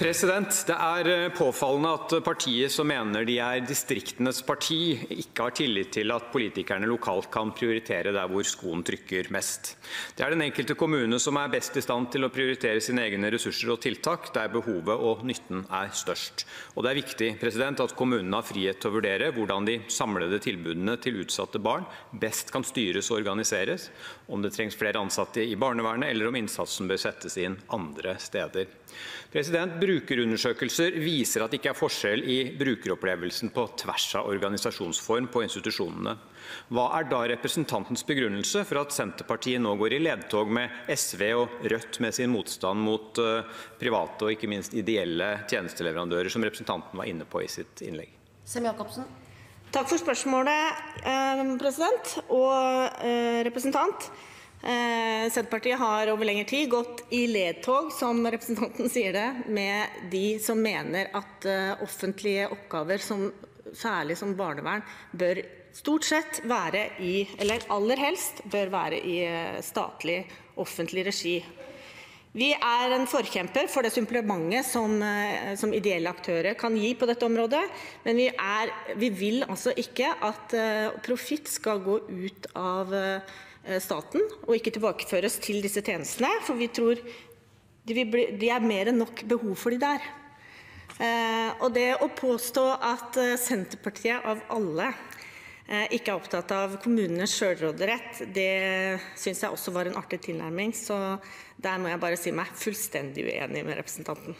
Det er eh, påfallende at partiet som mener de er distriktenes parti, ikke har tillit til at politikerne lokalt kan prioritere der hvor skoen trykker mest. Det er den enkelte kommune som er best i stand til å prioritere sine egne ressurser og tiltak der behovet og nytten er størst. Og det er viktig at kommunene har frihet til å vurdere hvordan de samlede tilbudene til utsatte barn best kan styres og organiseres, om det trengs flere ansatte i barnevernet, eller om innsatsen bør settes inn andre steder. Brukerundersøkelser viser at det ikke er forskjell i brukeropplevelsen på tvers av organisasjonsform på institusjonene. Hva er da representantens begrunnelse for at Senterpartiet nå går i ledtog med SV og Rødt med sin motstand mot uh, private og ikke minst ideelle tjenesteleverandører, som representanten var inne på i sitt innlegg? Sem Jacobsen. Takk for spørsmålet, eh, president og eh, representant. Eh, Senterpartiet har over lengre tid gått i ledtog, som representanten sier det, med de som mener at eh, offentlige oppgaver, særlig som barnevern, bør stort sett være i, eller aller helst bør være i eh, statlig, offentlig regi. Vi er en forkjemper for det supplementet som, som, ideelle aktører kan gi på dette området, men vi, er, vi vil altså ikke at profitt skal gå ut av Eh, staten, og ikke tilbakeføres til disse tjenestene. For vi tror de er mer enn nok behov for de der. Eh, og det å påstå at eh, Senterpartiet av alle ikke er opptatt av kommunenes selvråderett, det syns jeg også var en artig tilnærming. Så der må jeg bare si meg fullstendig uenig med representanten.